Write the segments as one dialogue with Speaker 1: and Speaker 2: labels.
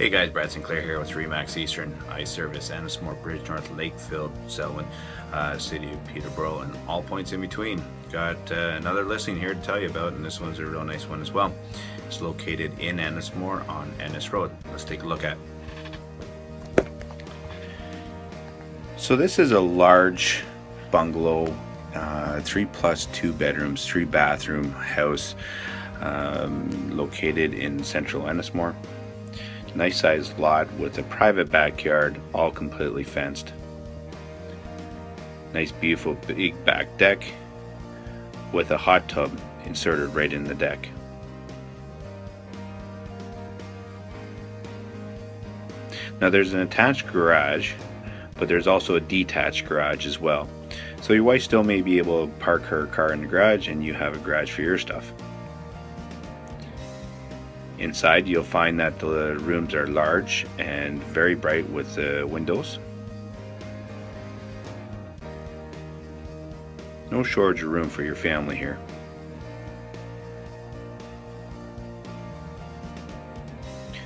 Speaker 1: Hey guys, Brad Sinclair here with Remax Eastern. I service Ennismore, Bridgenorth, Lakefield, Selwyn, uh, City of Peterborough, and all points in between. Got uh, another listing here to tell you about, and this one's a real nice one as well. It's located in Ennismore on Ennis Road. Let's take a look at. So this is a large bungalow, uh, three plus two bedrooms, three bathroom house um, located in central Ennismore. Nice sized lot with a private backyard, all completely fenced. Nice beautiful big back deck with a hot tub inserted right in the deck. Now there's an attached garage, but there's also a detached garage as well. So your wife still may be able to park her car in the garage and you have a garage for your stuff. Inside you'll find that the rooms are large and very bright with the windows. No shortage of room for your family here.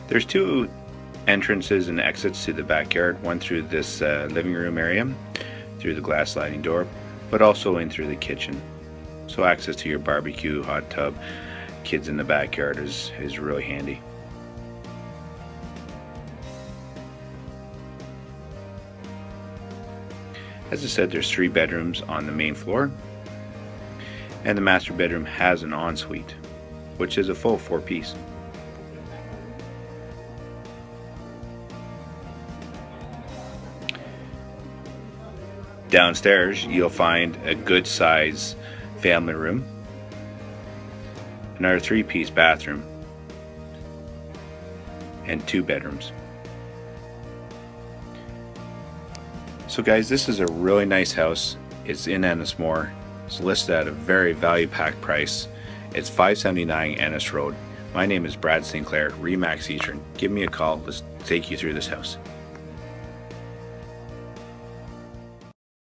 Speaker 1: There's two entrances and exits to the backyard, one through this uh, living room area, through the glass sliding door, but also in through the kitchen. So access to your barbecue, hot tub, kids in the backyard is, is really handy. As I said, there's three bedrooms on the main floor, and the master bedroom has an ensuite, which is a full four piece. Downstairs, you'll find a good size family room another three piece bathroom, and two bedrooms. So guys, this is a really nice house. It's in Ennismore. It's listed at a very value packed price. It's 579 Ennis Road. My name is Brad Sinclair, Remax Eastern. Give me a call. Let's take you through this house.